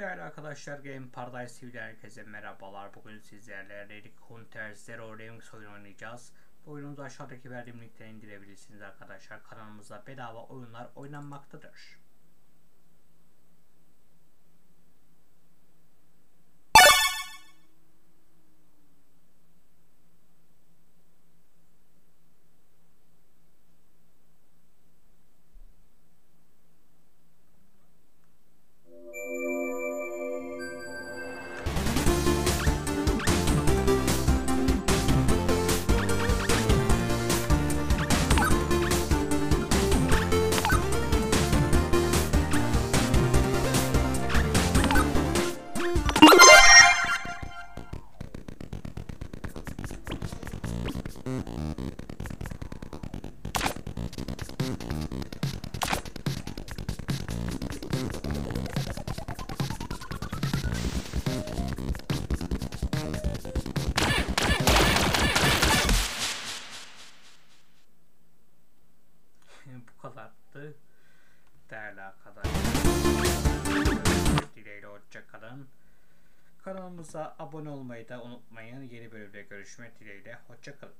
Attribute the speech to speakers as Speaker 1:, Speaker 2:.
Speaker 1: Değerli arkadaşlar Game Paradise TV'den herkese merhabalar. Bugün sizlerle Relic Hunter Zero Remix oyunu oynayacağız. Bu oyunumuzu aşağıdaki verdiğim linkten indirebilirsiniz arkadaşlar. Kanalımızda bedava oyunlar oynanmaktadır. Bu kadardı. Değerli arkadaşlar. Dileğiyle hoşçakalın. Kanalımıza abone olmayı da unutmayın. Yeni bölümde görüşmek dileğiyle. Hoşçakalın.